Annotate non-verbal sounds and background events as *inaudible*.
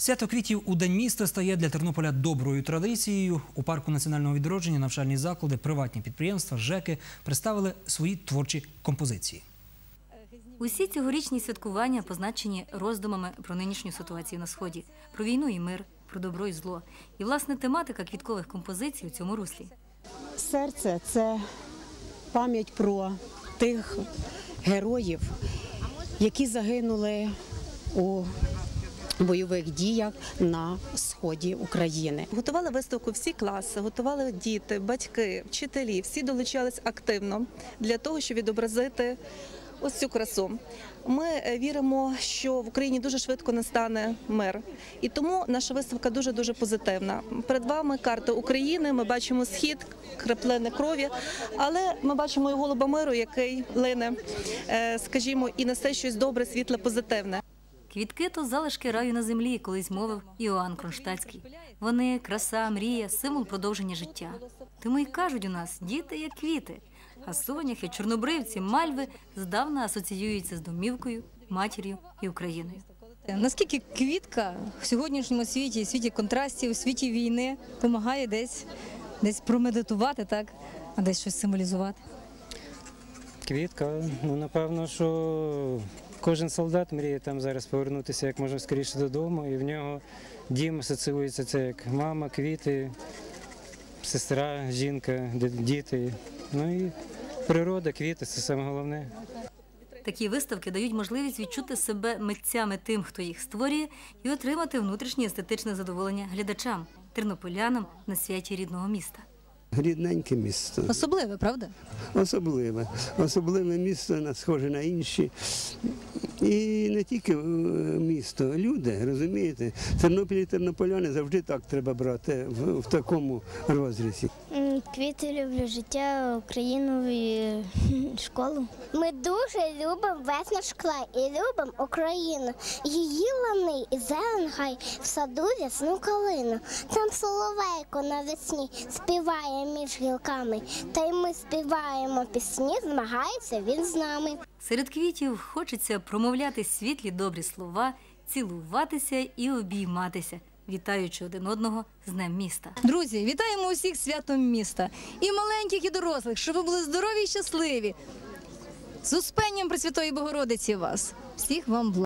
Свято квітів у День міста стає для Тернополя доброю традицією. У парку національного відродження навчальні заклади, приватні підприємства, ЖЕКи представили свої творчі композиції. Усі цьогорічні святкування позначені роздумами про нинішню ситуацію на сході, про війну і мир, про добро і зло. І власне тематика квіткових композицій у цьому руслі. Серце це пам'ять про тих героїв, які загинули у бойових діях на сході України. Готували виставку всі класи, готували діти, батьки, вчителі. Всі долучались активно для того, щоб відобразити ось цю красу. Ми е, віримо, що в Україні дуже швидко настане мир, і тому наша виставка дуже дуже позитивна. Перед вами карта України. Ми бачимо схід, краплини крові, але ми бачимо і голуба миру, який лине, е, скажімо, і несе щось добре, світле, позитивне. Квітки то залишки раю на землі, колись мовив Іоанн Кронштадтський. Вони краса, мрія, символ продовження життя. Тому й кажуть у нас діти як квіти. А соняхи, чорнобривці, мальви здавна асоціюються з домівкою, матір'ю і Україною. Наскільки квітка в сьогоднішньому світі, світі контрастів, світі війни допомагає десь, десь промедитувати, так, а десь щось символізувати? Квітка, ну напевно, що кожен солдат мріє там зараз повернутися як можна скоріше додому, і в нього дім асоціюється це як мама, квіти, сестра, жінка, діти. Ну і природа, квіти це саме головне. Такі виставки дають можливість відчути себе митцями тим, хто їх створює, і отримати внутрішнє естетичне задоволення глядачам, тернополянам на святі рідного міста. Рідненьке місто, Особливе, правда? особливе. Особливе місто схоже на інші. І не тільки е, місто, люди, розумієте? Тернопіль і тернополяни завжди так треба брати в, в такому розрізі. Квіти люблю життя, Україну і *laughs* школу. Ми дуже любимо весну шкла і любимо Україну. Її лани і зелень хай в саду рясну калину. Там соловейко навесні співає між гілками. Та й ми співаємо пісні, змагається він з нами. Серед квітів хочеться промовляти світлі добрі слова, цілуватися і обійматися, вітаючи один одного з Днем міста. Друзі, вітаємо усіх святом міста. І маленьких, і дорослих, щоб ви були здорові і щасливі. З успенням Пресвятої Богородиці вас. Всіх вам благ.